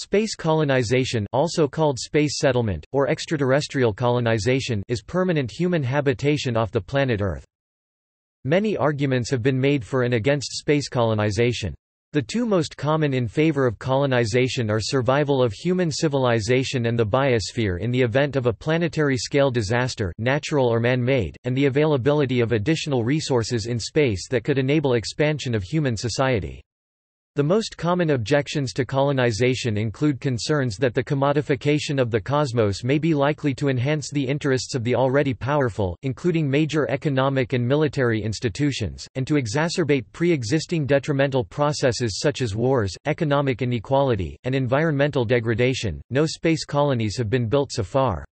Space colonization also called space settlement, or extraterrestrial colonization is permanent human habitation off the planet Earth. Many arguments have been made for and against space colonization. The two most common in favor of colonization are survival of human civilization and the biosphere in the event of a planetary-scale disaster natural or man-made, and the availability of additional resources in space that could enable expansion of human society. The most common objections to colonization include concerns that the commodification of the cosmos may be likely to enhance the interests of the already powerful, including major economic and military institutions, and to exacerbate pre-existing detrimental processes such as wars, economic inequality, and environmental degradation. No space colonies have been built so far.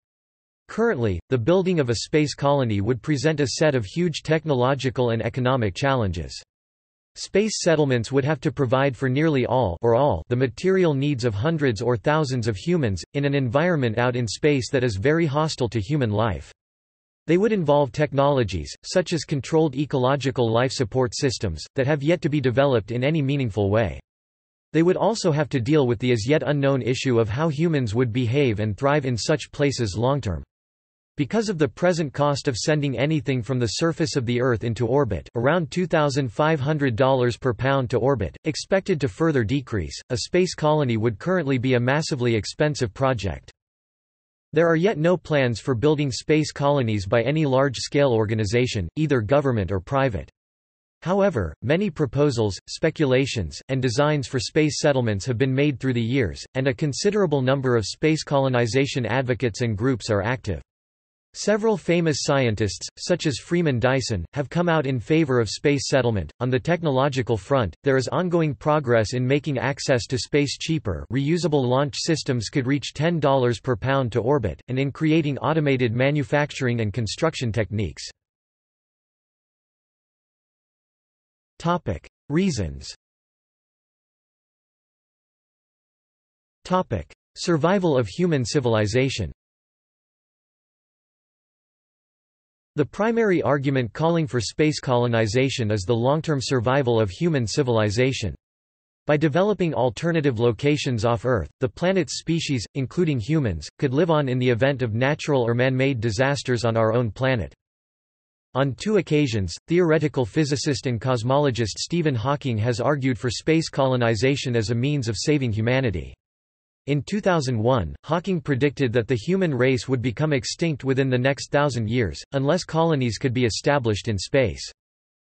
Currently, the building of a space colony would present a set of huge technological and economic challenges. Space settlements would have to provide for nearly all, or all the material needs of hundreds or thousands of humans, in an environment out in space that is very hostile to human life. They would involve technologies, such as controlled ecological life support systems, that have yet to be developed in any meaningful way. They would also have to deal with the as yet unknown issue of how humans would behave and thrive in such places long-term. Because of the present cost of sending anything from the surface of the Earth into orbit around $2,500 per pound to orbit, expected to further decrease, a space colony would currently be a massively expensive project. There are yet no plans for building space colonies by any large-scale organization, either government or private. However, many proposals, speculations, and designs for space settlements have been made through the years, and a considerable number of space colonization advocates and groups are active. Several famous scientists, such as Freeman Dyson, have come out in favor of space settlement. On the technological front, there is ongoing progress in making access to space cheaper. Reusable launch systems could reach $10 per pound to orbit, and in creating automated manufacturing and construction techniques. Topic: Reasons. Topic: Survival of human civilization. The primary argument calling for space colonization is the long-term survival of human civilization. By developing alternative locations off Earth, the planet's species, including humans, could live on in the event of natural or man-made disasters on our own planet. On two occasions, theoretical physicist and cosmologist Stephen Hawking has argued for space colonization as a means of saving humanity. In 2001, Hawking predicted that the human race would become extinct within the next thousand years, unless colonies could be established in space.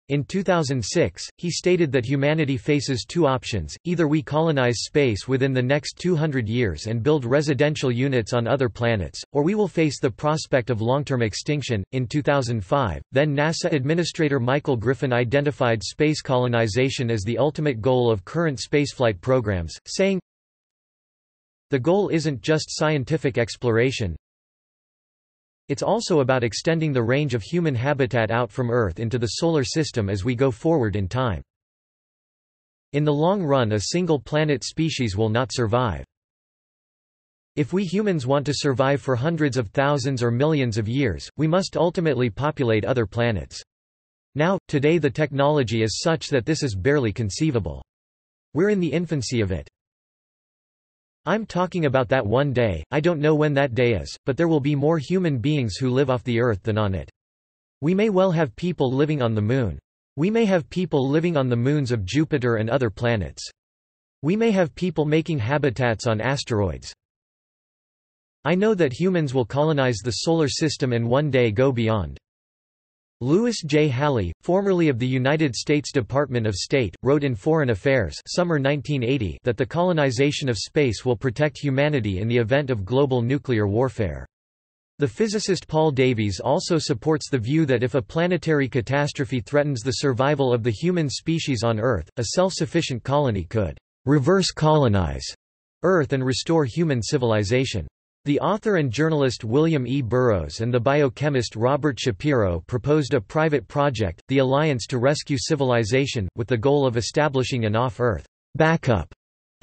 In 2006, he stated that humanity faces two options, either we colonize space within the next 200 years and build residential units on other planets, or we will face the prospect of long-term extinction. In 2005, then NASA Administrator Michael Griffin identified space colonization as the ultimate goal of current spaceflight programs, saying, the goal isn't just scientific exploration. It's also about extending the range of human habitat out from Earth into the Solar System as we go forward in time. In the long run a single planet species will not survive. If we humans want to survive for hundreds of thousands or millions of years, we must ultimately populate other planets. Now, today the technology is such that this is barely conceivable. We're in the infancy of it. I'm talking about that one day, I don't know when that day is, but there will be more human beings who live off the Earth than on it. We may well have people living on the Moon. We may have people living on the moons of Jupiter and other planets. We may have people making habitats on asteroids. I know that humans will colonize the Solar System and one day go beyond. Louis J. Halle, formerly of the United States Department of State, wrote in Foreign Affairs summer 1980 that the colonization of space will protect humanity in the event of global nuclear warfare. The physicist Paul Davies also supports the view that if a planetary catastrophe threatens the survival of the human species on Earth, a self-sufficient colony could reverse colonize Earth and restore human civilization. The author and journalist William E. Burrows and the biochemist Robert Shapiro proposed a private project, the Alliance to Rescue Civilization, with the goal of establishing an off-Earth backup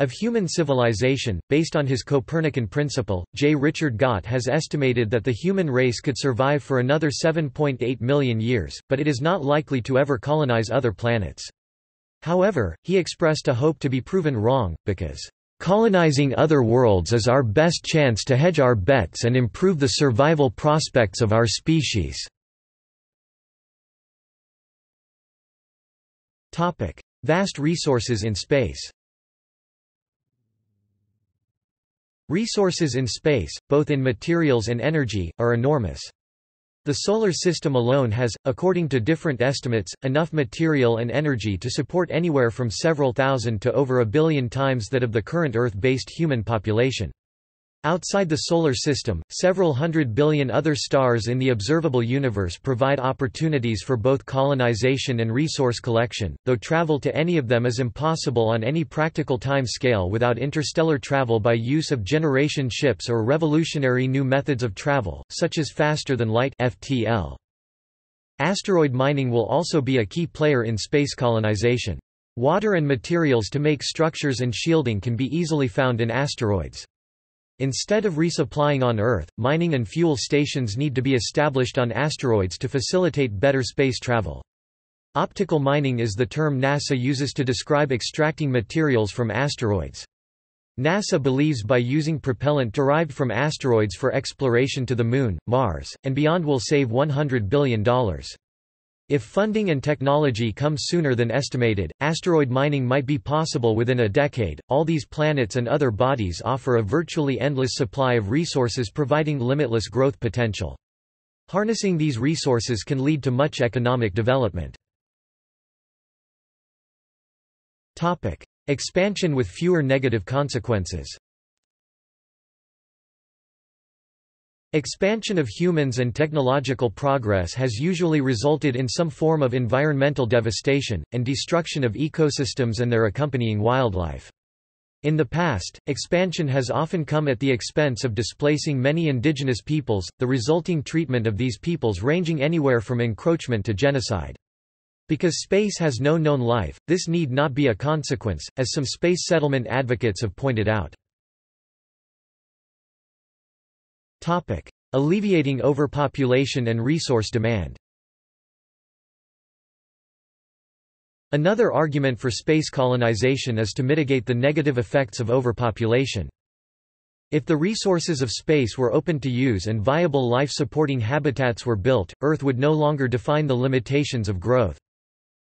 of human civilization. Based on his Copernican principle, J. Richard Gott has estimated that the human race could survive for another 7.8 million years, but it is not likely to ever colonize other planets. However, he expressed a hope to be proven wrong, because Colonizing other worlds is our best chance to hedge our bets and improve the survival prospects of our species. Vast resources in space Resources in space, both in materials and energy, are enormous. The Solar System alone has, according to different estimates, enough material and energy to support anywhere from several thousand to over a billion times that of the current Earth-based human population. Outside the Solar System, several hundred billion other stars in the observable universe provide opportunities for both colonization and resource collection, though travel to any of them is impossible on any practical time scale without interstellar travel by use of generation ships or revolutionary new methods of travel, such as faster-than-light. Asteroid mining will also be a key player in space colonization. Water and materials to make structures and shielding can be easily found in asteroids. Instead of resupplying on Earth, mining and fuel stations need to be established on asteroids to facilitate better space travel. Optical mining is the term NASA uses to describe extracting materials from asteroids. NASA believes by using propellant derived from asteroids for exploration to the Moon, Mars, and beyond will save $100 billion. If funding and technology come sooner than estimated, asteroid mining might be possible within a decade. All these planets and other bodies offer a virtually endless supply of resources providing limitless growth potential. Harnessing these resources can lead to much economic development. Topic: Expansion with fewer negative consequences. Expansion of humans and technological progress has usually resulted in some form of environmental devastation, and destruction of ecosystems and their accompanying wildlife. In the past, expansion has often come at the expense of displacing many indigenous peoples, the resulting treatment of these peoples ranging anywhere from encroachment to genocide. Because space has no known life, this need not be a consequence, as some space settlement advocates have pointed out. Alleviating overpopulation and resource demand. Another argument for space colonization is to mitigate the negative effects of overpopulation. If the resources of space were open to use and viable life-supporting habitats were built, Earth would no longer define the limitations of growth.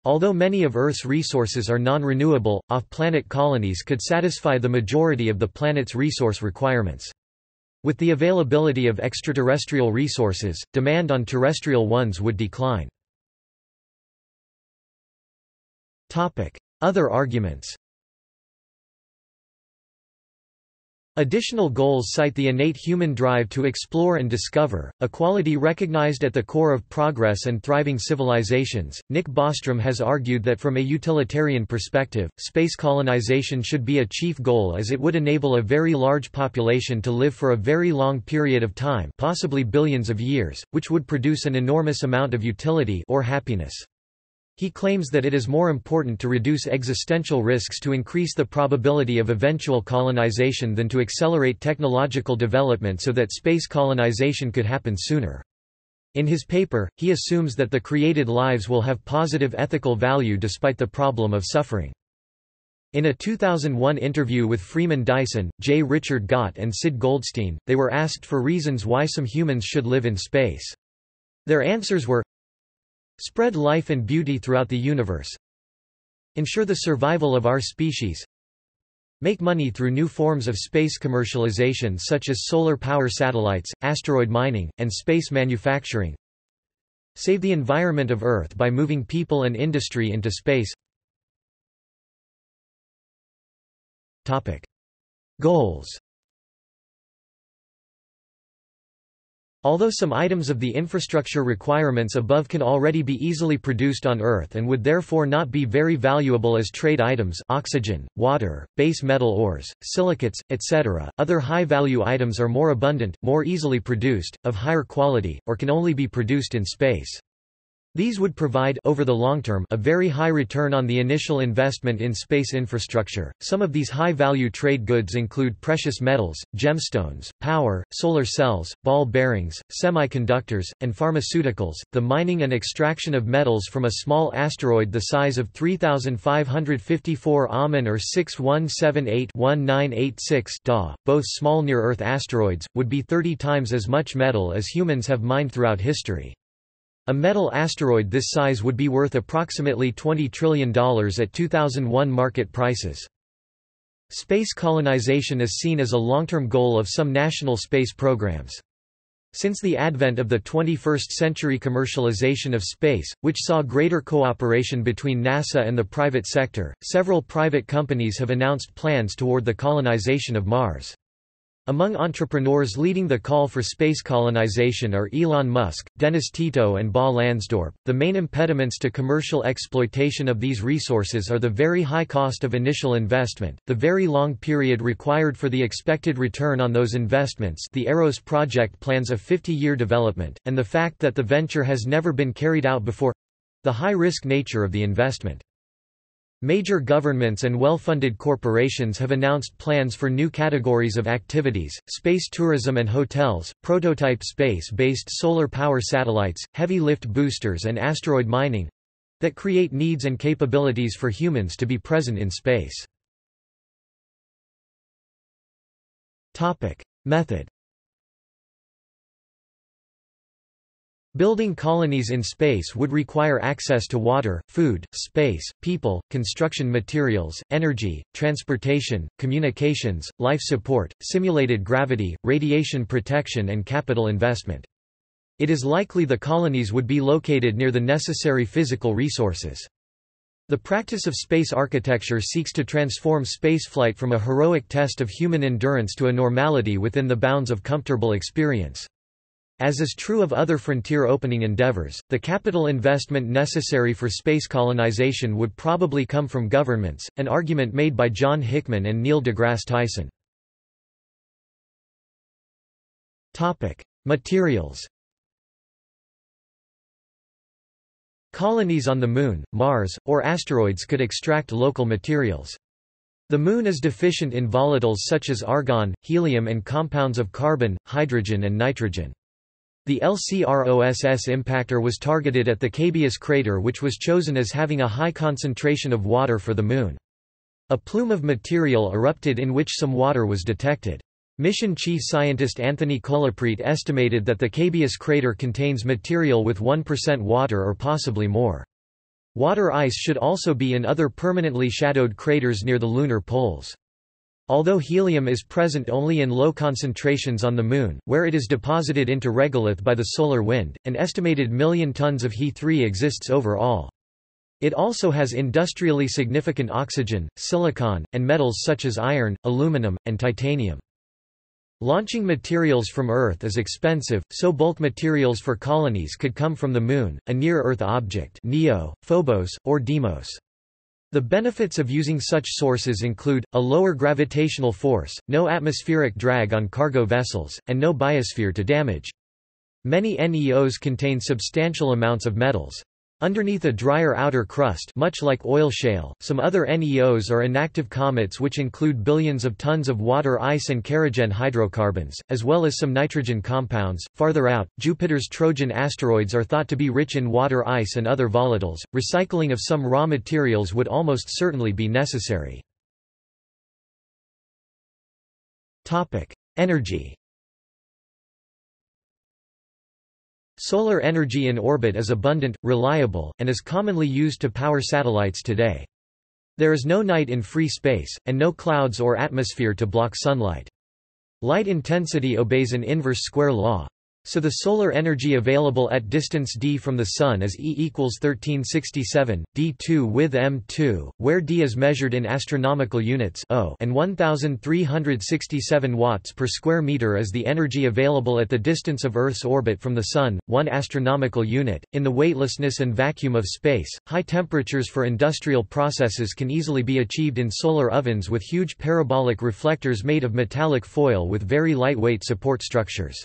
Although many of Earth's resources are non-renewable, off-planet colonies could satisfy the majority of the planet's resource requirements. With the availability of extraterrestrial resources, demand on terrestrial ones would decline. Other arguments Additional goals cite the innate human drive to explore and discover, a quality recognized at the core of progress and thriving civilizations. Nick Bostrom has argued that from a utilitarian perspective, space colonization should be a chief goal as it would enable a very large population to live for a very long period of time, possibly billions of years, which would produce an enormous amount of utility or happiness. He claims that it is more important to reduce existential risks to increase the probability of eventual colonization than to accelerate technological development so that space colonization could happen sooner. In his paper, he assumes that the created lives will have positive ethical value despite the problem of suffering. In a 2001 interview with Freeman Dyson, J. Richard Gott and Sid Goldstein, they were asked for reasons why some humans should live in space. Their answers were, Spread life and beauty throughout the universe. Ensure the survival of our species. Make money through new forms of space commercialization such as solar power satellites, asteroid mining, and space manufacturing. Save the environment of Earth by moving people and industry into space. Topic. Goals Although some items of the infrastructure requirements above can already be easily produced on Earth and would therefore not be very valuable as trade items oxygen, water, base metal ores, silicates, etc., other high-value items are more abundant, more easily produced, of higher quality, or can only be produced in space. These would provide over the long term a very high return on the initial investment in space infrastructure. Some of these high-value trade goods include precious metals, gemstones, power, solar cells, ball bearings, semiconductors, and pharmaceuticals. The mining and extraction of metals from a small asteroid the size of 3554 Amun or 6178-1986 Da, both small near-Earth asteroids, would be 30 times as much metal as humans have mined throughout history. A metal asteroid this size would be worth approximately $20 trillion at 2001 market prices. Space colonization is seen as a long-term goal of some national space programs. Since the advent of the 21st-century commercialization of space, which saw greater cooperation between NASA and the private sector, several private companies have announced plans toward the colonization of Mars. Among entrepreneurs leading the call for space colonization are Elon Musk, Dennis Tito and Bas Lansdorp. The main impediments to commercial exploitation of these resources are the very high cost of initial investment, the very long period required for the expected return on those investments the Eros project plans a 50-year development, and the fact that the venture has never been carried out before—the high-risk nature of the investment. Major governments and well-funded corporations have announced plans for new categories of activities, space tourism and hotels, prototype space-based solar power satellites, heavy lift boosters and asteroid mining—that create needs and capabilities for humans to be present in space. Method Building colonies in space would require access to water, food, space, people, construction materials, energy, transportation, communications, life support, simulated gravity, radiation protection and capital investment. It is likely the colonies would be located near the necessary physical resources. The practice of space architecture seeks to transform spaceflight from a heroic test of human endurance to a normality within the bounds of comfortable experience. As is true of other frontier opening endeavors, the capital investment necessary for space colonization would probably come from governments, an argument made by John Hickman and Neil deGrasse Tyson. Materials Colonies on the Moon, Mars, or asteroids could extract local materials. The Moon is deficient in volatiles such as argon, helium and compounds of carbon, hydrogen and nitrogen. The LCROSS impactor was targeted at the Cabeus crater which was chosen as having a high concentration of water for the Moon. A plume of material erupted in which some water was detected. Mission chief scientist Anthony Colaprete estimated that the Cabeus crater contains material with 1% water or possibly more. Water ice should also be in other permanently shadowed craters near the lunar poles. Although helium is present only in low concentrations on the Moon, where it is deposited into regolith by the solar wind, an estimated million tons of He3 exists overall. It also has industrially significant oxygen, silicon, and metals such as iron, aluminum, and titanium. Launching materials from Earth is expensive, so bulk materials for colonies could come from the Moon, a near-Earth object Neo, Phobos, or Deimos. The benefits of using such sources include, a lower gravitational force, no atmospheric drag on cargo vessels, and no biosphere to damage. Many NEOs contain substantial amounts of metals. Underneath a drier outer crust much like oil shale, some other NEOs are inactive comets which include billions of tons of water ice and kerogen hydrocarbons, as well as some nitrogen compounds. Farther out, Jupiter's Trojan asteroids are thought to be rich in water ice and other volatiles. Recycling of some raw materials would almost certainly be necessary. Energy Solar energy in orbit is abundant, reliable, and is commonly used to power satellites today. There is no night in free space, and no clouds or atmosphere to block sunlight. Light intensity obeys an inverse square law. So the solar energy available at distance d from the Sun is E equals 1367, d2 with m2, where d is measured in astronomical units o and 1367 watts per square meter is the energy available at the distance of Earth's orbit from the Sun, 1 astronomical unit. In the weightlessness and vacuum of space, high temperatures for industrial processes can easily be achieved in solar ovens with huge parabolic reflectors made of metallic foil with very lightweight support structures.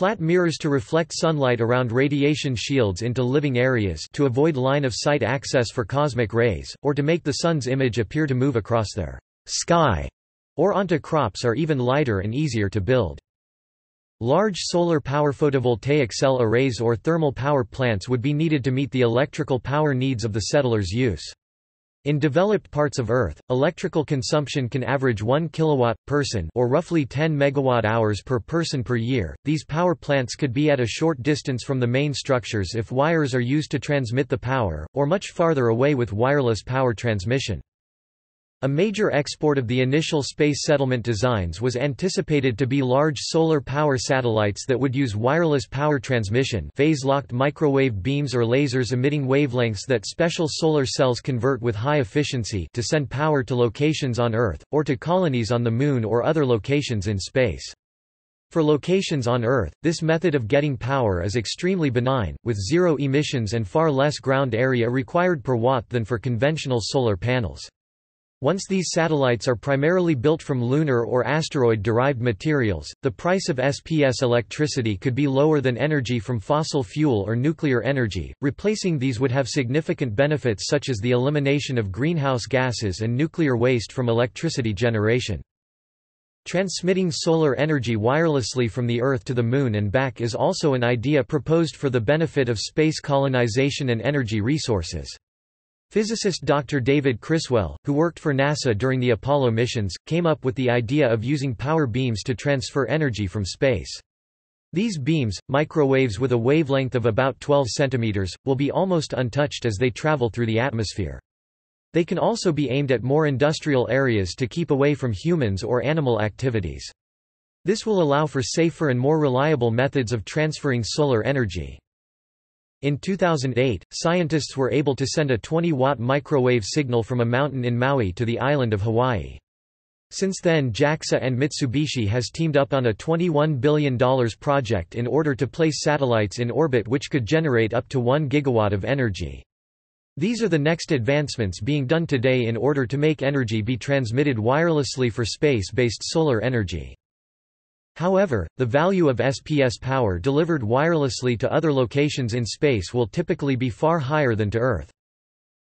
Flat mirrors to reflect sunlight around radiation shields into living areas to avoid line-of-sight access for cosmic rays, or to make the sun's image appear to move across their sky or onto crops are even lighter and easier to build. Large solar power photovoltaic cell arrays or thermal power plants would be needed to meet the electrical power needs of the settlers' use. In developed parts of Earth, electrical consumption can average 1 kilowatt person or roughly 10 megawatt hours per person per year. These power plants could be at a short distance from the main structures if wires are used to transmit the power, or much farther away with wireless power transmission. A major export of the initial space settlement designs was anticipated to be large solar power satellites that would use wireless power transmission phase-locked microwave beams or lasers emitting wavelengths that special solar cells convert with high efficiency to send power to locations on Earth, or to colonies on the Moon or other locations in space. For locations on Earth, this method of getting power is extremely benign, with zero emissions and far less ground area required per watt than for conventional solar panels. Once these satellites are primarily built from lunar or asteroid-derived materials, the price of SPS electricity could be lower than energy from fossil fuel or nuclear energy. Replacing these would have significant benefits such as the elimination of greenhouse gases and nuclear waste from electricity generation. Transmitting solar energy wirelessly from the Earth to the Moon and back is also an idea proposed for the benefit of space colonization and energy resources. Physicist Dr. David Criswell, who worked for NASA during the Apollo missions, came up with the idea of using power beams to transfer energy from space. These beams, microwaves with a wavelength of about 12 cm, will be almost untouched as they travel through the atmosphere. They can also be aimed at more industrial areas to keep away from humans or animal activities. This will allow for safer and more reliable methods of transferring solar energy. In 2008, scientists were able to send a 20-watt microwave signal from a mountain in Maui to the island of Hawaii. Since then JAXA and Mitsubishi has teamed up on a $21 billion project in order to place satellites in orbit which could generate up to 1 gigawatt of energy. These are the next advancements being done today in order to make energy be transmitted wirelessly for space-based solar energy. However, the value of SPS power delivered wirelessly to other locations in space will typically be far higher than to Earth.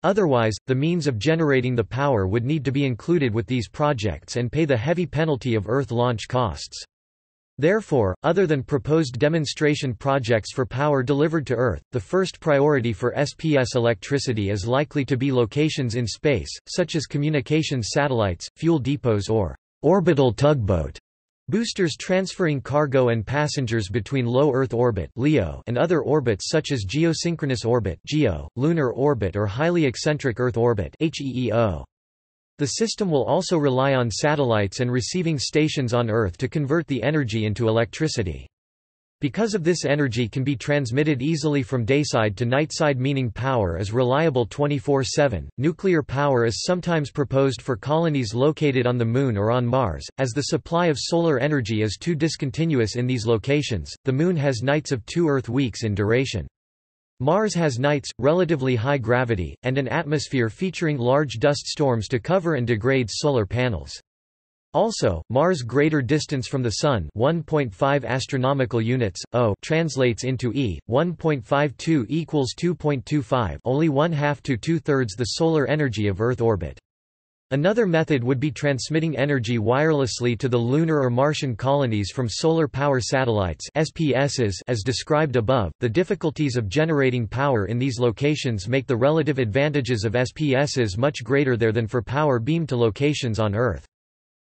Otherwise, the means of generating the power would need to be included with these projects and pay the heavy penalty of Earth launch costs. Therefore, other than proposed demonstration projects for power delivered to Earth, the first priority for SPS electricity is likely to be locations in space, such as communications satellites, fuel depots or orbital tugboat Boosters transferring cargo and passengers between low Earth orbit (LEO) and other orbits such as geosynchronous orbit (GEO), lunar orbit or highly eccentric Earth orbit (HEEO). The system will also rely on satellites and receiving stations on Earth to convert the energy into electricity. Because of this energy can be transmitted easily from dayside to nightside meaning power is reliable 24-7. Nuclear power is sometimes proposed for colonies located on the Moon or on Mars, as the supply of solar energy is too discontinuous in these locations. The Moon has nights of two Earth weeks in duration. Mars has nights, relatively high gravity, and an atmosphere featuring large dust storms to cover and degrade solar panels. Also, Mars' greater distance from the Sun 1.5 astronomical units, O translates into E, 1.52 equals 2.25 only one-half to two-thirds the solar energy of Earth orbit. Another method would be transmitting energy wirelessly to the lunar or Martian colonies from solar power satellites SPSs as described above. The difficulties of generating power in these locations make the relative advantages of SPSs much greater there than for power beamed to locations on Earth.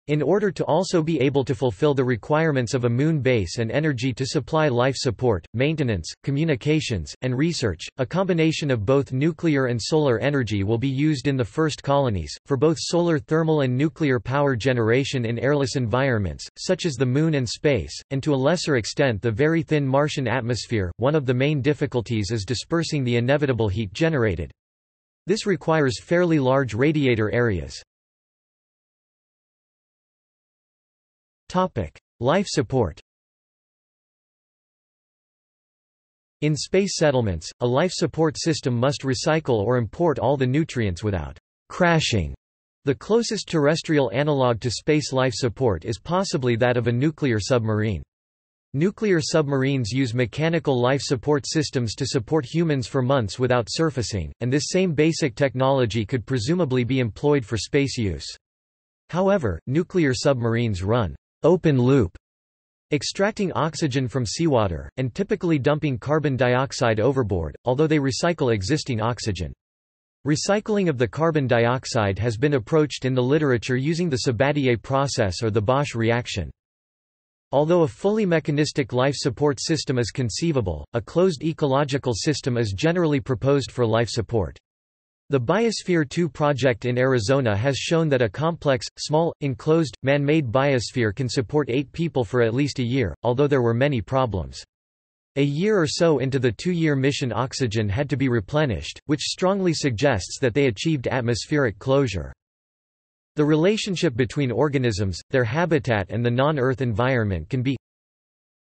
In order to also be able to fulfill the requirements of a moon base and energy to supply life support, maintenance, communications, and research, a combination of both nuclear and solar energy will be used in the first colonies, for both solar thermal and nuclear power generation in airless environments, such as the Moon and space, and to a lesser extent the very thin Martian atmosphere. One of the main difficulties is dispersing the inevitable heat generated. This requires fairly large radiator areas. Topic: Life support. In space settlements, a life support system must recycle or import all the nutrients without crashing. The closest terrestrial analog to space life support is possibly that of a nuclear submarine. Nuclear submarines use mechanical life support systems to support humans for months without surfacing, and this same basic technology could presumably be employed for space use. However, nuclear submarines run open loop, extracting oxygen from seawater, and typically dumping carbon dioxide overboard, although they recycle existing oxygen. Recycling of the carbon dioxide has been approached in the literature using the Sabatier process or the Bosch reaction. Although a fully mechanistic life support system is conceivable, a closed ecological system is generally proposed for life support. The Biosphere 2 project in Arizona has shown that a complex, small, enclosed, man-made biosphere can support eight people for at least a year, although there were many problems. A year or so into the two-year mission oxygen had to be replenished, which strongly suggests that they achieved atmospheric closure. The relationship between organisms, their habitat and the non-Earth environment can be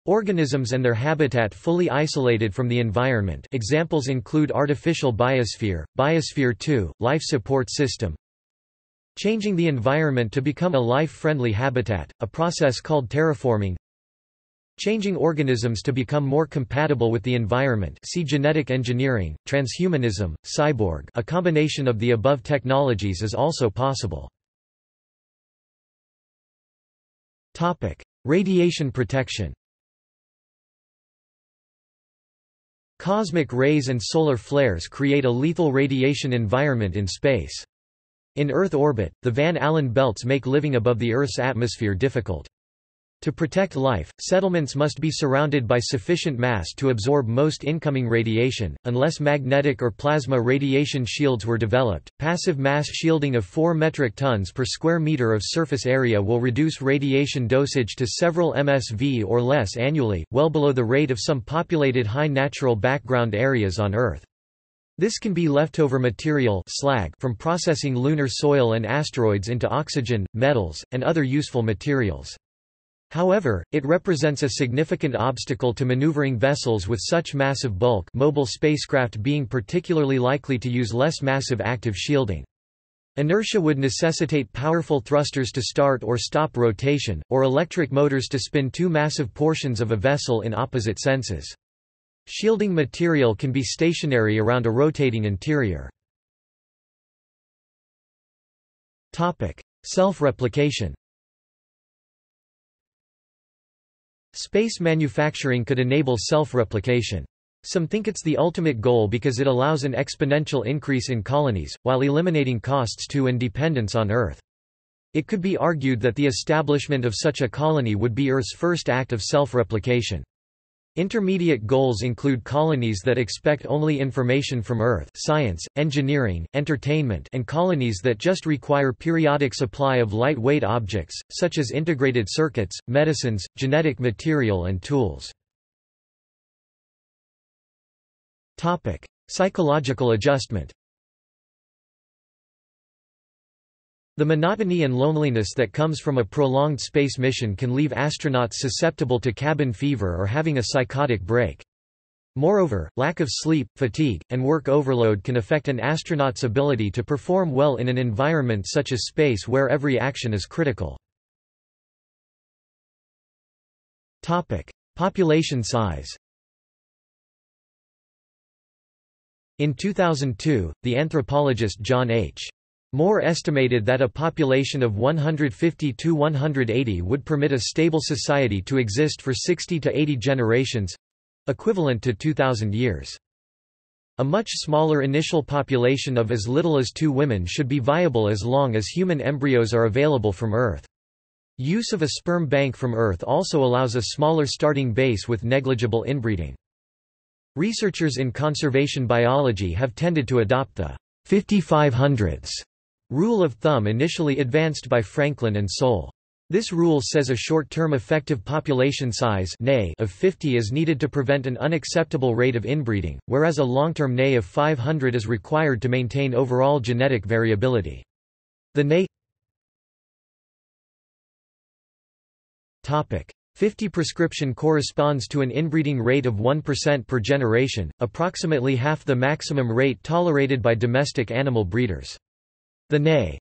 Organisms and their habitat fully isolated from the environment. Examples include artificial biosphere, biosphere 2, life support system Changing the environment to become a life-friendly habitat, a process called terraforming Changing organisms to become more compatible with the environment. See genetic engineering, transhumanism, cyborg. A combination of the above technologies is also possible. Radiation protection Cosmic rays and solar flares create a lethal radiation environment in space. In Earth orbit, the Van Allen belts make living above the Earth's atmosphere difficult. To protect life, settlements must be surrounded by sufficient mass to absorb most incoming radiation. Unless magnetic or plasma radiation shields were developed, passive mass shielding of 4 metric tons per square meter of surface area will reduce radiation dosage to several MSV or less annually, well below the rate of some populated high natural background areas on Earth. This can be leftover material slag from processing lunar soil and asteroids into oxygen, metals, and other useful materials. However, it represents a significant obstacle to maneuvering vessels with such massive bulk mobile spacecraft being particularly likely to use less massive active shielding. Inertia would necessitate powerful thrusters to start or stop rotation, or electric motors to spin two massive portions of a vessel in opposite senses. Shielding material can be stationary around a rotating interior. Self-replication Space manufacturing could enable self-replication. Some think it's the ultimate goal because it allows an exponential increase in colonies, while eliminating costs to and dependence on Earth. It could be argued that the establishment of such a colony would be Earth's first act of self-replication. Intermediate goals include colonies that expect only information from Earth science, engineering, entertainment and colonies that just require periodic supply of lightweight objects, such as integrated circuits, medicines, genetic material and tools. Psychological adjustment The monotony and loneliness that comes from a prolonged space mission can leave astronauts susceptible to cabin fever or having a psychotic break. Moreover, lack of sleep, fatigue, and work overload can affect an astronaut's ability to perform well in an environment such as space where every action is critical. Population size In 2002, the anthropologist John H. Moore estimated that a population of 150 to 180 would permit a stable society to exist for 60 to 80 generations—equivalent to 2,000 years. A much smaller initial population of as little as two women should be viable as long as human embryos are available from Earth. Use of a sperm bank from Earth also allows a smaller starting base with negligible inbreeding. Researchers in conservation biology have tended to adopt the 5500s Rule of thumb initially advanced by Franklin and Soule. This rule says a short-term effective population size of 50 is needed to prevent an unacceptable rate of inbreeding, whereas a long-term nay of 500 is required to maintain overall genetic variability. The NA 50 prescription corresponds to an inbreeding rate of 1% per generation, approximately half the maximum rate tolerated by domestic animal breeders. The NA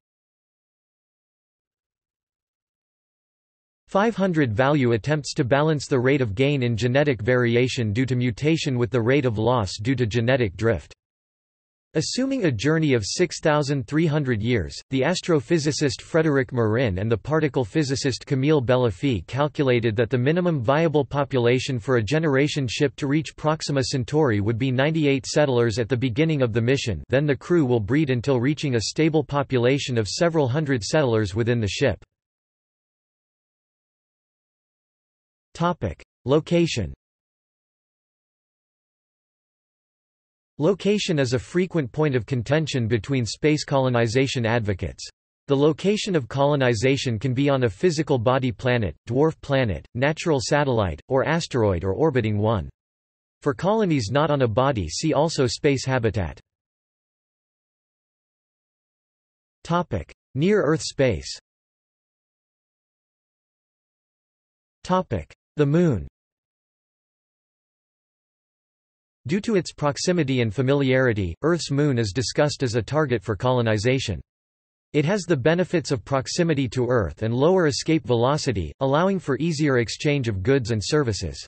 500 value attempts to balance the rate of gain in genetic variation due to mutation with the rate of loss due to genetic drift. Assuming a journey of 6,300 years, the astrophysicist Frédéric Marin and the particle physicist Camille Beluffi calculated that the minimum viable population for a generation ship to reach Proxima Centauri would be 98 settlers at the beginning of the mission then the crew will breed until reaching a stable population of several hundred settlers within the ship. Location Location is a frequent point of contention between space colonization advocates. The location of colonization can be on a physical body planet, dwarf planet, natural satellite, or asteroid or orbiting one. For colonies not on a body see also space habitat. Near-Earth space the Moon Due to its proximity and familiarity, Earth's moon is discussed as a target for colonization. It has the benefits of proximity to Earth and lower escape velocity, allowing for easier exchange of goods and services.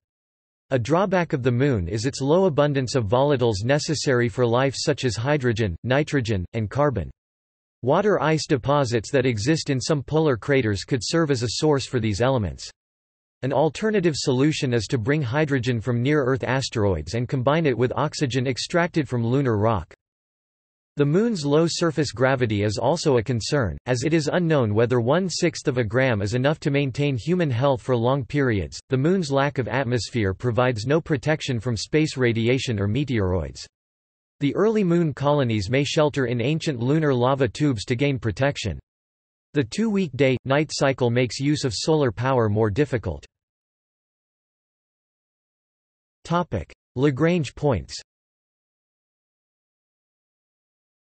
A drawback of the Moon is its low abundance of volatiles necessary for life such as hydrogen, nitrogen, and carbon. Water ice deposits that exist in some polar craters could serve as a source for these elements. An alternative solution is to bring hydrogen from near-Earth asteroids and combine it with oxygen extracted from lunar rock. The Moon's low surface gravity is also a concern, as it is unknown whether one-sixth of a gram is enough to maintain human health for long periods. The Moon's lack of atmosphere provides no protection from space radiation or meteoroids. The early Moon colonies may shelter in ancient lunar lava tubes to gain protection. The two-week day-night cycle makes use of solar power more difficult. Lagrange points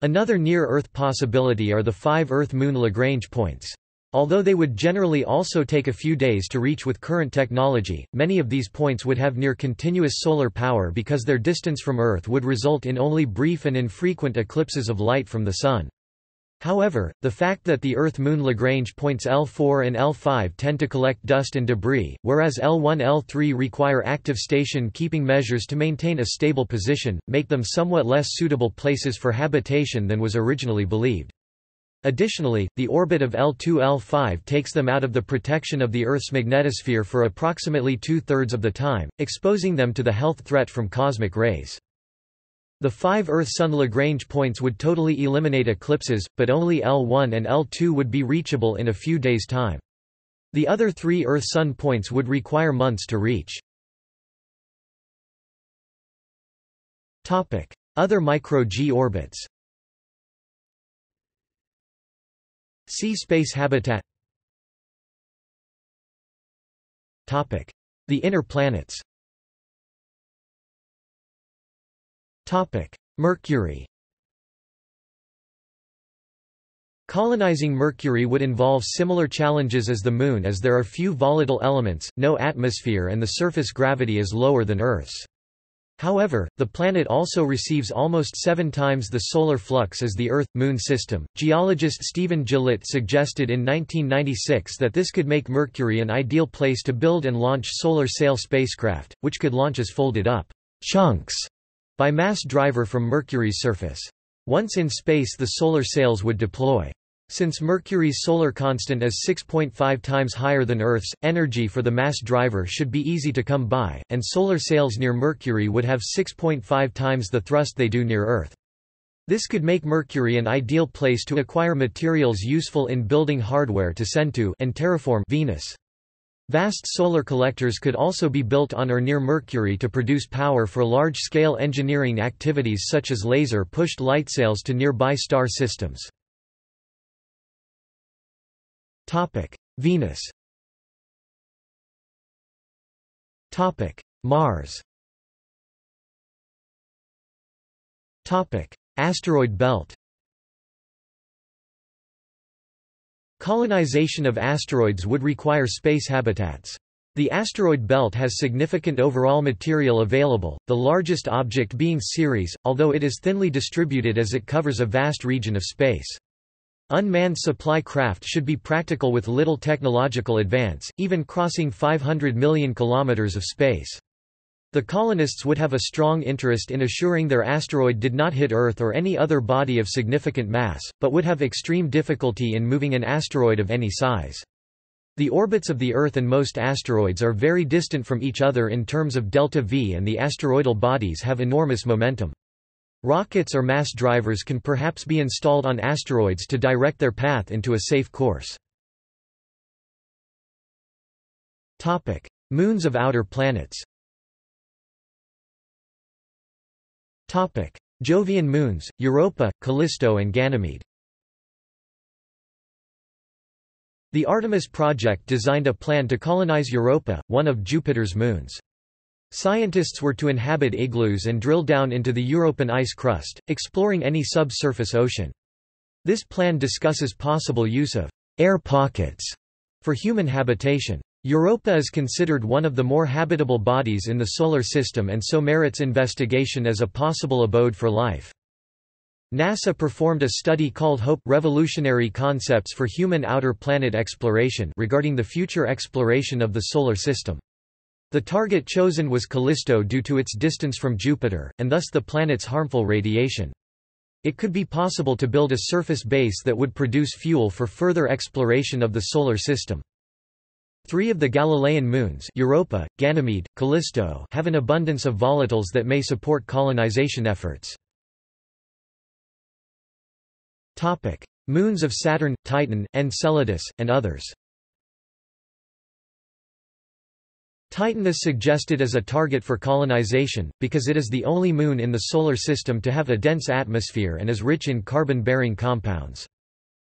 Another near-Earth possibility are the five Earth-Moon Lagrange points. Although they would generally also take a few days to reach with current technology, many of these points would have near continuous solar power because their distance from Earth would result in only brief and infrequent eclipses of light from the Sun. However, the fact that the Earth-Moon Lagrange points L4 and L5 tend to collect dust and debris, whereas L1 L3 require active station-keeping measures to maintain a stable position, make them somewhat less suitable places for habitation than was originally believed. Additionally, the orbit of L2-L5 takes them out of the protection of the Earth's magnetosphere for approximately two-thirds of the time, exposing them to the health threat from cosmic rays. The five Earth-Sun Lagrange points would totally eliminate eclipses, but only L1 and L2 would be reachable in a few days' time. The other three Earth-Sun points would require months to reach. Other micro-G orbits See space habitat. The inner planets Mercury Colonizing Mercury would involve similar challenges as the Moon as there are few volatile elements, no atmosphere and the surface gravity is lower than Earth's. However, the planet also receives almost seven times the solar flux as the Earth-Moon system. Geologist Stephen Gillett suggested in 1996 that this could make Mercury an ideal place to build and launch solar sail spacecraft, which could launch as folded-up chunks by mass driver from Mercury's surface. Once in space the solar sails would deploy. Since Mercury's solar constant is 6.5 times higher than Earth's, energy for the mass driver should be easy to come by, and solar sails near Mercury would have 6.5 times the thrust they do near Earth. This could make Mercury an ideal place to acquire materials useful in building hardware to send to and terraform Venus. Vast solar collectors could also be built on or near Mercury to produce power for large-scale engineering activities such as laser-pushed lightsails to nearby star systems. Venus. Mars. Asteroid belt Colonization of asteroids would require space habitats. The asteroid belt has significant overall material available, the largest object being Ceres, although it is thinly distributed as it covers a vast region of space. Unmanned supply craft should be practical with little technological advance, even crossing 500 million kilometers of space. The colonists would have a strong interest in assuring their asteroid did not hit Earth or any other body of significant mass, but would have extreme difficulty in moving an asteroid of any size. The orbits of the Earth and most asteroids are very distant from each other in terms of delta V and the asteroidal bodies have enormous momentum. Rockets or mass drivers can perhaps be installed on asteroids to direct their path into a safe course. Moons of outer planets Jovian moons, Europa, Callisto and Ganymede The Artemis project designed a plan to colonize Europa, one of Jupiter's moons. Scientists were to inhabit igloos and drill down into the Europan ice crust, exploring any subsurface ocean. This plan discusses possible use of air pockets for human habitation. Europa is considered one of the more habitable bodies in the Solar System and so merits investigation as a possible abode for life. NASA performed a study called HOPE Revolutionary Concepts for Human Outer Planet Exploration regarding the future exploration of the Solar System. The target chosen was Callisto due to its distance from Jupiter, and thus the planet's harmful radiation. It could be possible to build a surface base that would produce fuel for further exploration of the Solar System. Three of the Galilean moons Europa, Ganymede, Callisto have an abundance of volatiles that may support colonization efforts. Moons of Saturn, Titan, Enceladus, and others Titan is suggested as a target for colonization, because it is the only moon in the Solar System to have a dense atmosphere and is rich in carbon-bearing compounds.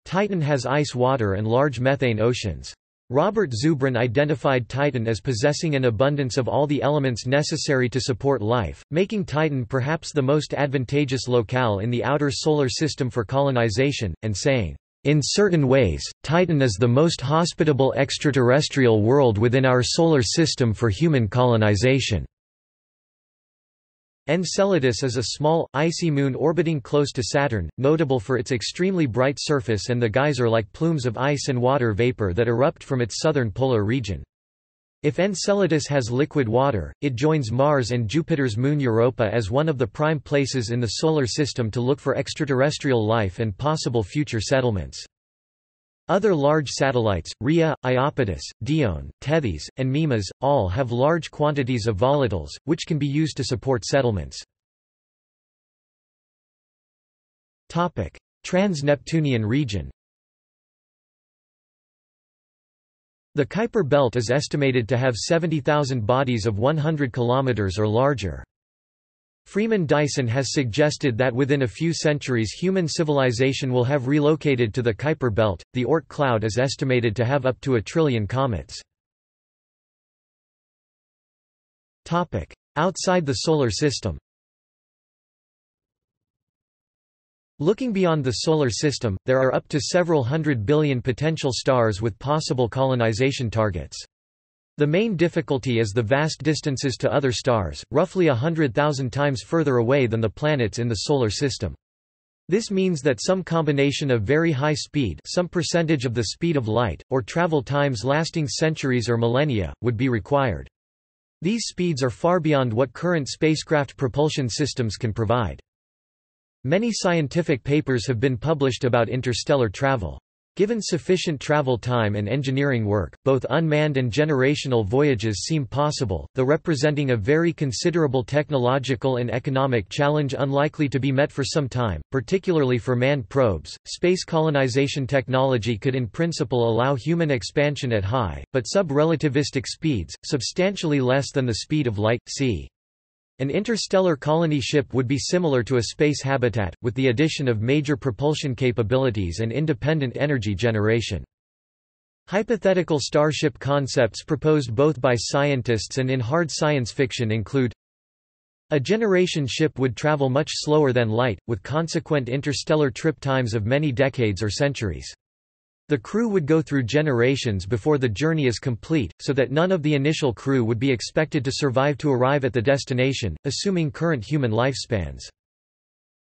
Titan has ice water and large methane oceans. Robert Zubrin identified Titan as possessing an abundance of all the elements necessary to support life, making Titan perhaps the most advantageous locale in the outer solar system for colonization, and saying, in certain ways, Titan is the most hospitable extraterrestrial world within our solar system for human colonization. Enceladus is a small, icy moon orbiting close to Saturn, notable for its extremely bright surface and the geyser-like plumes of ice and water vapor that erupt from its southern polar region. If Enceladus has liquid water, it joins Mars and Jupiter's moon Europa as one of the prime places in the Solar System to look for extraterrestrial life and possible future settlements. Other large satellites, Rhea, Iapetus, Dione, Tethys, and Mimas, all have large quantities of volatiles, which can be used to support settlements. Trans-Neptunian region The Kuiper belt is estimated to have 70,000 bodies of 100 km or larger. Freeman Dyson has suggested that within a few centuries human civilization will have relocated to the Kuiper belt. The Oort cloud is estimated to have up to a trillion comets. Topic: Outside the solar system. Looking beyond the Solar System, there are up to several hundred billion potential stars with possible colonization targets. The main difficulty is the vast distances to other stars, roughly a hundred thousand times further away than the planets in the Solar System. This means that some combination of very high speed some percentage of the speed of light, or travel times lasting centuries or millennia, would be required. These speeds are far beyond what current spacecraft propulsion systems can provide. Many scientific papers have been published about interstellar travel. Given sufficient travel time and engineering work, both unmanned and generational voyages seem possible, though representing a very considerable technological and economic challenge unlikely to be met for some time, particularly for manned probes. Space colonization technology could in principle allow human expansion at high, but sub-relativistic speeds, substantially less than the speed of light, c. An interstellar colony ship would be similar to a space habitat, with the addition of major propulsion capabilities and independent energy generation. Hypothetical starship concepts proposed both by scientists and in hard science fiction include a generation ship would travel much slower than light, with consequent interstellar trip times of many decades or centuries. The crew would go through generations before the journey is complete, so that none of the initial crew would be expected to survive to arrive at the destination, assuming current human lifespans.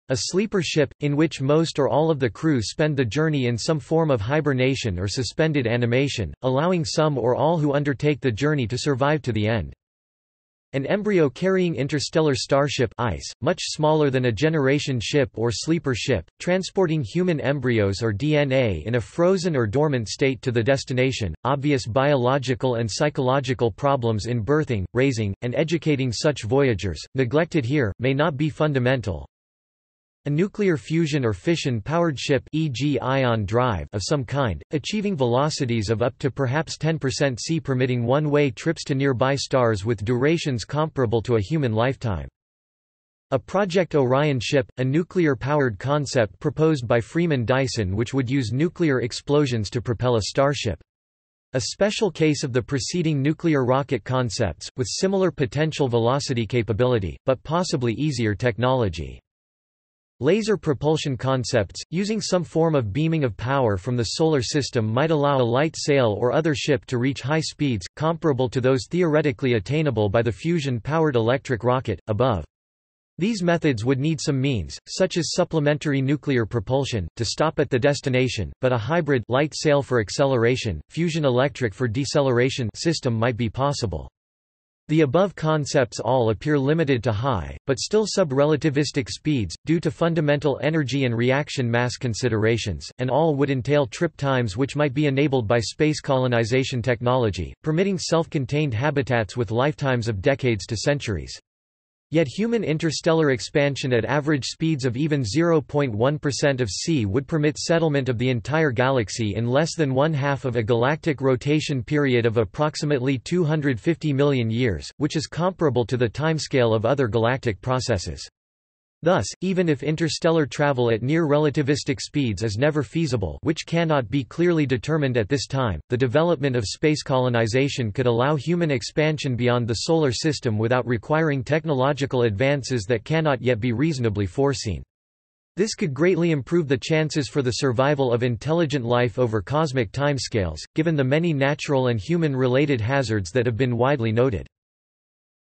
A sleeper ship, in which most or all of the crew spend the journey in some form of hibernation or suspended animation, allowing some or all who undertake the journey to survive to the end. An embryo-carrying interstellar starship ICE, much smaller than a generation ship or sleeper ship, transporting human embryos or DNA in a frozen or dormant state to the destination. Obvious biological and psychological problems in birthing, raising, and educating such voyagers, neglected here, may not be fundamental, a nuclear fusion or fission-powered ship e.g. ion drive of some kind, achieving velocities of up to perhaps 10% c permitting one-way trips to nearby stars with durations comparable to a human lifetime. A Project Orion ship, a nuclear-powered concept proposed by Freeman Dyson which would use nuclear explosions to propel a starship. A special case of the preceding nuclear rocket concepts, with similar potential velocity capability, but possibly easier technology. Laser propulsion concepts, using some form of beaming of power from the Solar System might allow a light sail or other ship to reach high speeds, comparable to those theoretically attainable by the fusion-powered electric rocket, above. These methods would need some means, such as supplementary nuclear propulsion, to stop at the destination, but a hybrid light sail for acceleration, fusion electric for deceleration system might be possible. The above concepts all appear limited to high, but still sub-relativistic speeds, due to fundamental energy and reaction mass considerations, and all would entail trip times which might be enabled by space colonization technology, permitting self-contained habitats with lifetimes of decades to centuries. Yet human interstellar expansion at average speeds of even 0.1% of c would permit settlement of the entire galaxy in less than one-half of a galactic rotation period of approximately 250 million years, which is comparable to the timescale of other galactic processes. Thus, even if interstellar travel at near relativistic speeds is never feasible which cannot be clearly determined at this time, the development of space colonization could allow human expansion beyond the Solar System without requiring technological advances that cannot yet be reasonably foreseen. This could greatly improve the chances for the survival of intelligent life over cosmic timescales, given the many natural and human-related hazards that have been widely noted.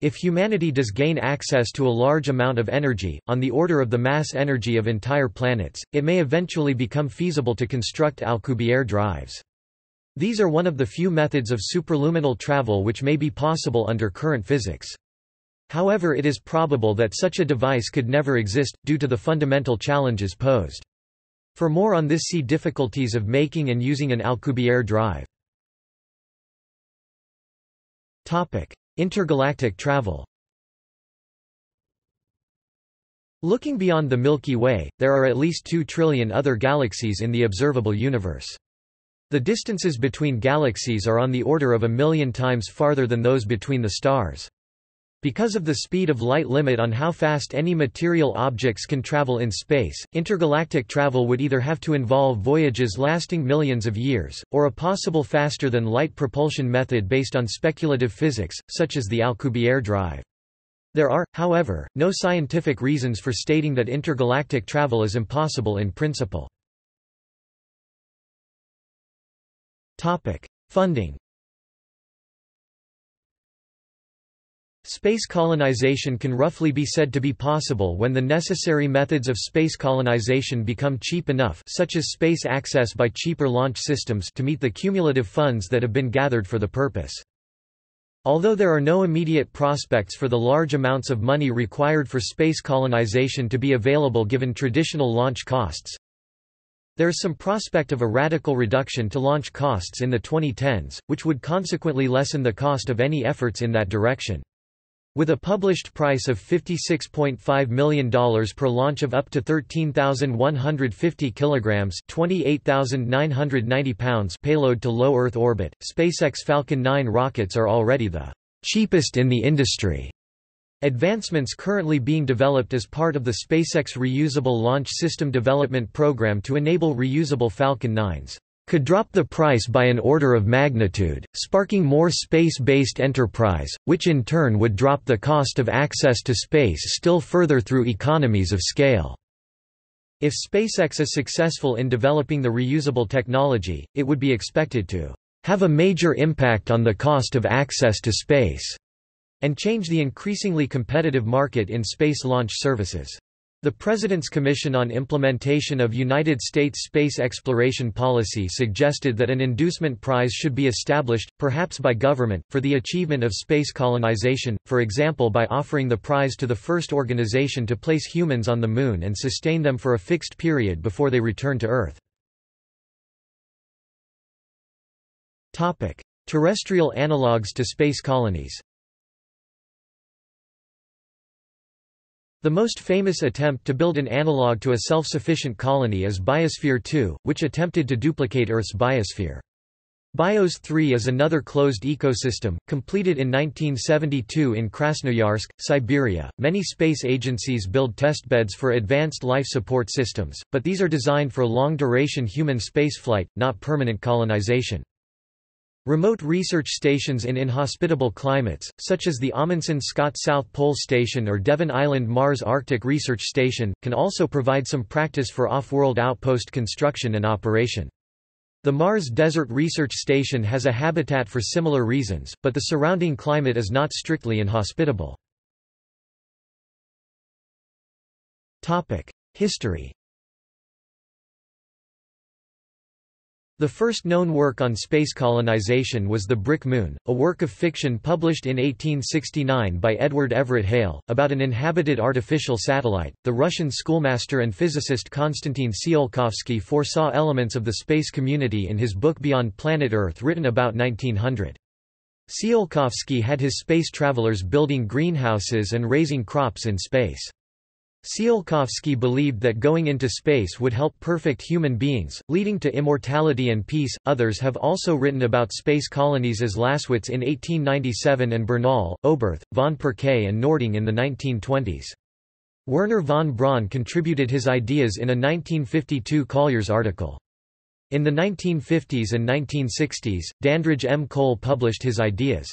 If humanity does gain access to a large amount of energy, on the order of the mass energy of entire planets, it may eventually become feasible to construct Alcubierre drives. These are one of the few methods of superluminal travel which may be possible under current physics. However it is probable that such a device could never exist, due to the fundamental challenges posed. For more on this see difficulties of making and using an Alcubierre drive. Intergalactic travel Looking beyond the Milky Way, there are at least 2 trillion other galaxies in the observable universe. The distances between galaxies are on the order of a million times farther than those between the stars. Because of the speed of light limit on how fast any material objects can travel in space, intergalactic travel would either have to involve voyages lasting millions of years, or a possible faster-than-light propulsion method based on speculative physics, such as the Alcubierre drive. There are, however, no scientific reasons for stating that intergalactic travel is impossible in principle. Funding Space colonization can roughly be said to be possible when the necessary methods of space colonization become cheap enough such as space access by cheaper launch systems to meet the cumulative funds that have been gathered for the purpose. Although there are no immediate prospects for the large amounts of money required for space colonization to be available given traditional launch costs, there is some prospect of a radical reduction to launch costs in the 2010s, which would consequently lessen the cost of any efforts in that direction. With a published price of $56.5 million per launch of up to 13,150 kilograms (28,990 pounds) payload to low Earth orbit, SpaceX Falcon 9 rockets are already the cheapest in the industry. Advancements currently being developed as part of the SpaceX Reusable Launch System Development Program to enable reusable Falcon 9s could drop the price by an order of magnitude, sparking more space-based enterprise, which in turn would drop the cost of access to space still further through economies of scale. If SpaceX is successful in developing the reusable technology, it would be expected to have a major impact on the cost of access to space, and change the increasingly competitive market in space launch services. The President's Commission on Implementation of United States Space Exploration Policy suggested that an inducement prize should be established, perhaps by government, for the achievement of space colonization, for example by offering the prize to the first organization to place humans on the Moon and sustain them for a fixed period before they return to Earth. Terrestrial analogues to space colonies The most famous attempt to build an analogue to a self-sufficient colony is Biosphere 2, which attempted to duplicate Earth's biosphere. BIOS 3 is another closed ecosystem, completed in 1972 in Krasnoyarsk, Siberia. Many space agencies build testbeds for advanced life support systems, but these are designed for long-duration human spaceflight, not permanent colonization. Remote research stations in inhospitable climates, such as the Amundsen Scott South Pole Station or Devon Island Mars Arctic Research Station, can also provide some practice for off-world outpost construction and operation. The Mars Desert Research Station has a habitat for similar reasons, but the surrounding climate is not strictly inhospitable. History The first known work on space colonization was The Brick Moon, a work of fiction published in 1869 by Edward Everett Hale, about an inhabited artificial satellite. The Russian schoolmaster and physicist Konstantin Tsiolkovsky foresaw elements of the space community in his book Beyond Planet Earth written about 1900. Tsiolkovsky had his space travelers building greenhouses and raising crops in space. Tsiolkovsky believed that going into space would help perfect human beings, leading to immortality and peace. Others have also written about space colonies as Lasswitz in 1897 and Bernal, Oberth, von Pirquet, and Noordung in the 1920s. Wernher von Braun contributed his ideas in a 1952 Collier's article. In the 1950s and 1960s, Dandridge M. Cole published his ideas.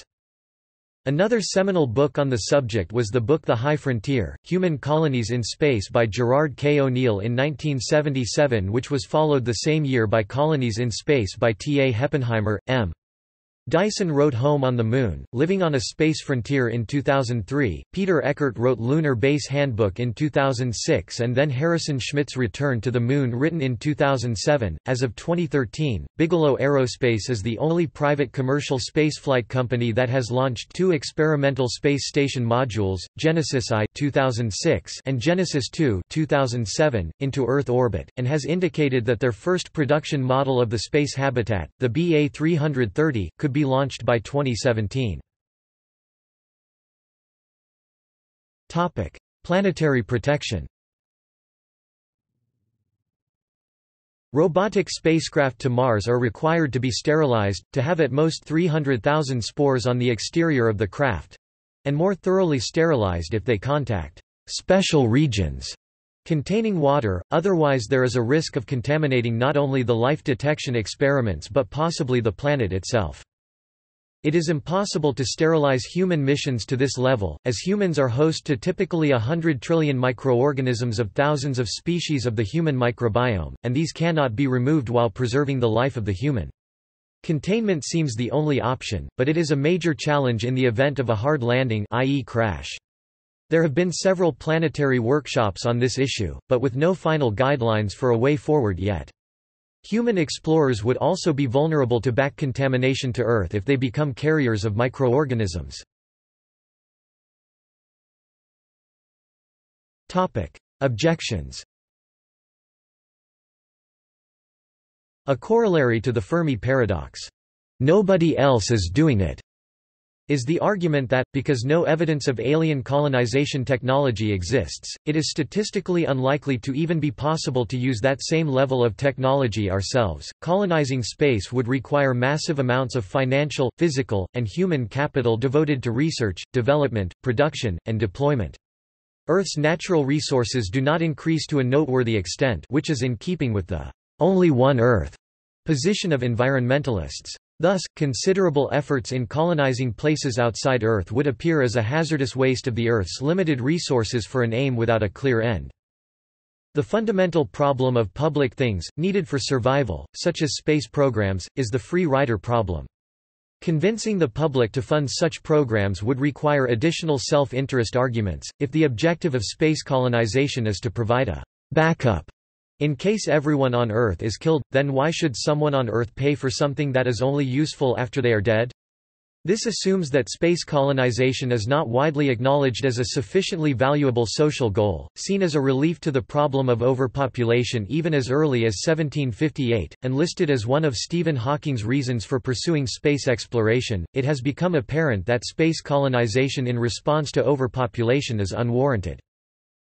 Another seminal book on the subject was the book The High Frontier, Human Colonies in Space by Gerard K. O'Neill in 1977 which was followed the same year by Colonies in Space by T. A. Heppenheimer, M. Dyson wrote Home on the Moon, Living on a Space Frontier in 2003, Peter Eckart wrote Lunar Base Handbook in 2006 and then Harrison Schmitt's Return to the Moon written in 2007. As of 2013, Bigelow Aerospace is the only private commercial spaceflight company that has launched two experimental space station modules, Genesis I 2006 and Genesis II 2007, into Earth orbit, and has indicated that their first production model of the space habitat, the BA-330, could be be launched by 2017. Topic: Planetary protection. Robotic spacecraft to Mars are required to be sterilized, to have at most 300,000 spores on the exterior of the craft—and more thoroughly sterilized if they contact special regions containing water, otherwise there is a risk of contaminating not only the life detection experiments but possibly the planet itself. It is impossible to sterilize human missions to this level, as humans are host to typically a hundred trillion microorganisms of thousands of species of the human microbiome, and these cannot be removed while preserving the life of the human. Containment seems the only option, but it is a major challenge in the event of a hard landing i.e. crash. There have been several planetary workshops on this issue, but with no final guidelines for a way forward yet. Human explorers would also be vulnerable to back contamination to Earth if they become carriers of microorganisms. Objections. A corollary to the Fermi paradox, "'Nobody else is doing it' is the argument that, because no evidence of alien colonization technology exists, it is statistically unlikely to even be possible to use that same level of technology ourselves. Colonizing space would require massive amounts of financial, physical, and human capital devoted to research, development, production, and deployment. Earth's natural resources do not increase to a noteworthy extent which is in keeping with the only one Earth position of environmentalists. Thus, considerable efforts in colonizing places outside Earth would appear as a hazardous waste of the Earth's limited resources for an aim without a clear end. The fundamental problem of public things, needed for survival, such as space programs, is the free rider problem. Convincing the public to fund such programs would require additional self-interest arguments. If the objective of space colonization is to provide a backup in case everyone on Earth is killed, then why should someone on Earth pay for something that is only useful after they are dead? This assumes that space colonization is not widely acknowledged as a sufficiently valuable social goal, seen as a relief to the problem of overpopulation even as early as 1758, and listed as one of Stephen Hawking's reasons for pursuing space exploration. It has become apparent that space colonization in response to overpopulation is unwarranted.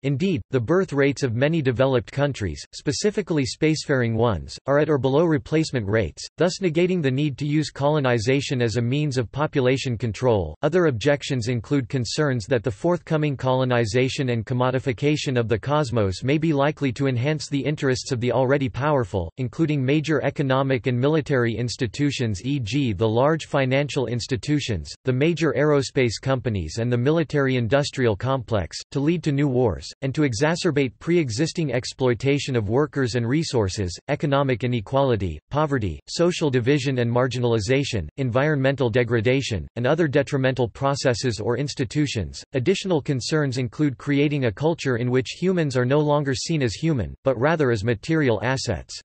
Indeed, the birth rates of many developed countries, specifically spacefaring ones, are at or below replacement rates, thus negating the need to use colonization as a means of population control. Other objections include concerns that the forthcoming colonization and commodification of the cosmos may be likely to enhance the interests of the already powerful, including major economic and military institutions, e.g., the large financial institutions, the major aerospace companies, and the military industrial complex, to lead to new wars and to exacerbate pre-existing exploitation of workers and resources, economic inequality, poverty, social division and marginalization, environmental degradation, and other detrimental processes or institutions. Additional concerns include creating a culture in which humans are no longer seen as human, but rather as material assets.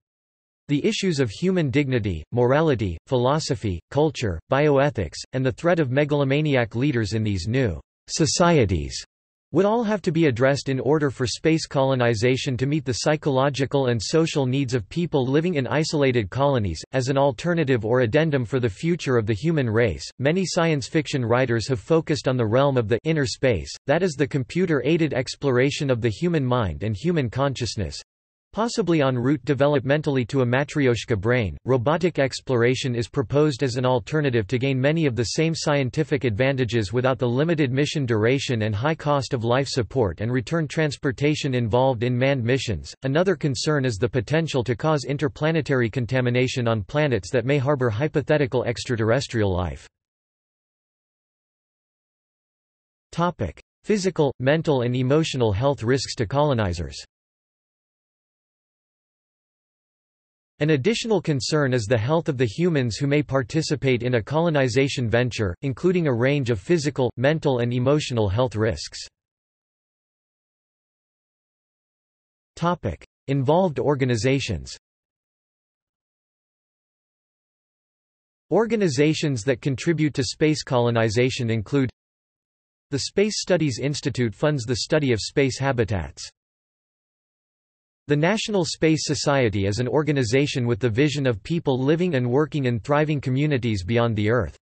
The issues of human dignity, morality, philosophy, culture, bioethics, and the threat of megalomaniac leaders in these new societies would all have to be addressed in order for space colonization to meet the psychological and social needs of people living in isolated colonies. As an alternative or addendum for the future of the human race, many science fiction writers have focused on the realm of the inner space, that is the computer-aided exploration of the human mind and human consciousness, Possibly en route developmentally to a Matryoshka brain, robotic exploration is proposed as an alternative to gain many of the same scientific advantages without the limited mission duration and high cost of life support and return transportation involved in manned missions. Another concern is the potential to cause interplanetary contamination on planets that may harbor hypothetical extraterrestrial life. Topic: Physical, mental and emotional health risks to colonizers. An additional concern is the health of the humans who may participate in a colonization venture, including a range of physical, mental and emotional health risks. Involved organizations Organizations that contribute to space colonization include The Space Studies Institute funds the study of space habitats. The National Space Society is an organization with the vision of people living and working in thriving communities beyond the Earth.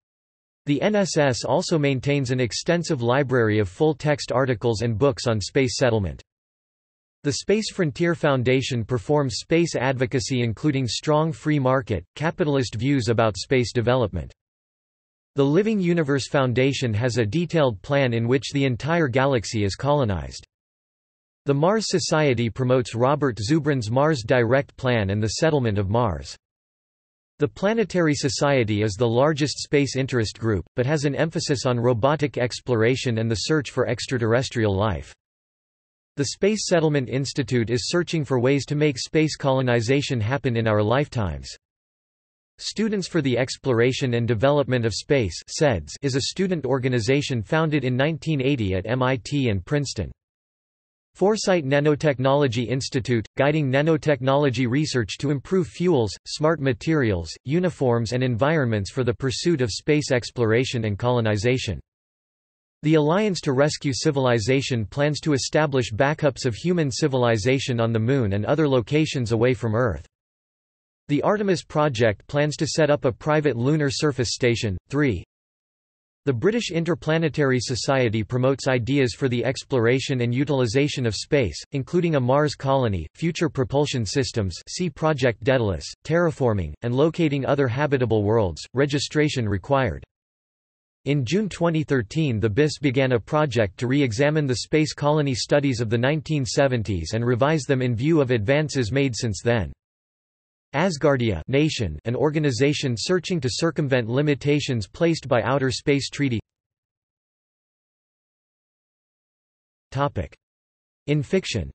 The NSS also maintains an extensive library of full-text articles and books on space settlement. The Space Frontier Foundation performs space advocacy including strong free market, capitalist views about space development. The Living Universe Foundation has a detailed plan in which the entire galaxy is colonized. The Mars Society promotes Robert Zubrin's Mars Direct Plan and the settlement of Mars. The Planetary Society is the largest space interest group, but has an emphasis on robotic exploration and the search for extraterrestrial life. The Space Settlement Institute is searching for ways to make space colonization happen in our lifetimes. Students for the Exploration and Development of Space is a student organization founded in 1980 at MIT and Princeton. Foresight Nanotechnology Institute, guiding nanotechnology research to improve fuels, smart materials, uniforms and environments for the pursuit of space exploration and colonization. The Alliance to Rescue Civilization plans to establish backups of human civilization on the Moon and other locations away from Earth. The Artemis Project plans to set up a private lunar surface station. 3. The British Interplanetary Society promotes ideas for the exploration and utilization of space, including a Mars colony, future propulsion systems see Project Daedalus, terraforming, and locating other habitable worlds, registration required. In June 2013 the BIS began a project to re-examine the space colony studies of the 1970s and revise them in view of advances made since then. Asgardia nation an organization searching to circumvent limitations placed by Outer Space Treaty. In fiction.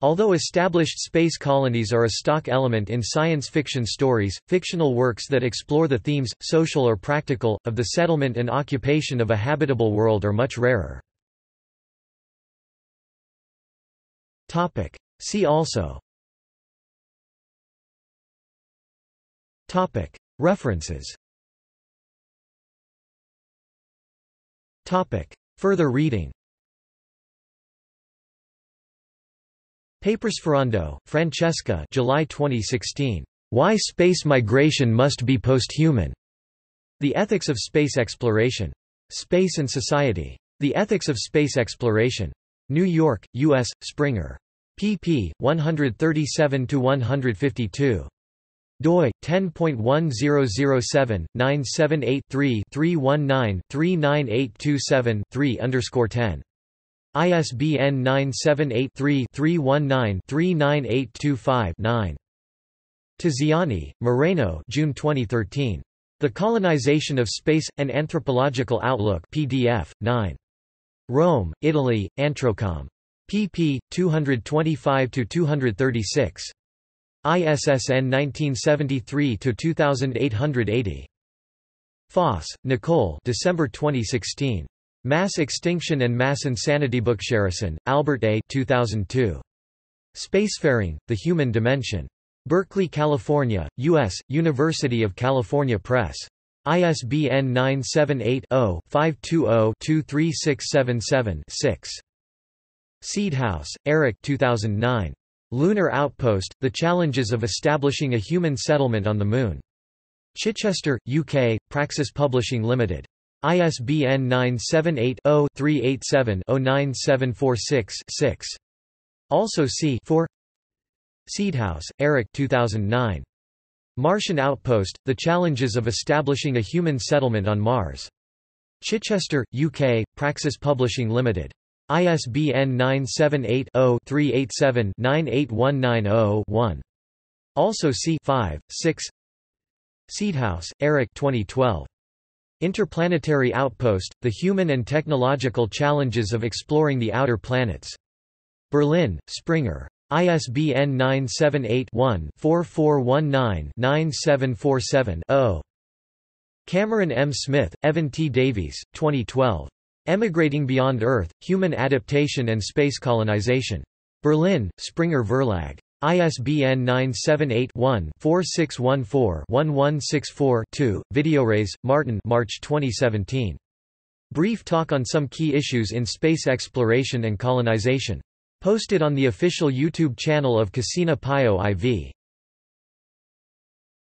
Although established space colonies are a stock element in science fiction stories, fictional works that explore the themes, social or practical, of the settlement and occupation of a habitable world are much rarer. See also References Further reading Papersferrando, Francesca July 2016. Why Space Migration Must Be Posthuman. The Ethics of Space Exploration. Space and Society. The Ethics of Space Exploration. New York, U.S., Springer. Pp. 137–152 doi 10.1007 978 3 319 39827 3 underscore 10 ISBN 978-3-319-39825-9. Tiziani, Moreno June 2013. The Colonization of Space – An Anthropological Outlook PDF, 9. Rome, Italy, Antrocom. Pp. 225–236. ISSN 1973-2880. Foss, Nicole December 2016. Mass Extinction and Mass Insanity Bookcharison, Albert A. 2002. Spacefaring, The Human Dimension. Berkeley, California, U.S., University of California Press. ISBN 978-0-520-23677-6. Seedhouse, Eric 2009. Lunar Outpost, The Challenges of Establishing a Human Settlement on the Moon. Chichester, UK, Praxis Publishing Limited. ISBN 978-0-387-09746-6. Also see 4 Seedhouse, Eric 2009. Martian Outpost, The Challenges of Establishing a Human Settlement on Mars. Chichester, UK, Praxis Publishing Limited. ISBN 978-0-387-98190-1. Also see 5, 6 Seedhouse, Eric 2012. Interplanetary Outpost, The Human and Technological Challenges of Exploring the Outer Planets. Berlin, Springer. ISBN 978-1-4419-9747-0. Cameron M. Smith, Evan T. Davies, 2012. Emigrating Beyond Earth, Human Adaptation and Space Colonization. Berlin, Springer Verlag. ISBN 978-1-4614-1164-2. Videorays, Martin March 2017. Brief talk on some key issues in space exploration and colonization. Posted on the official YouTube channel of Casina Pio IV.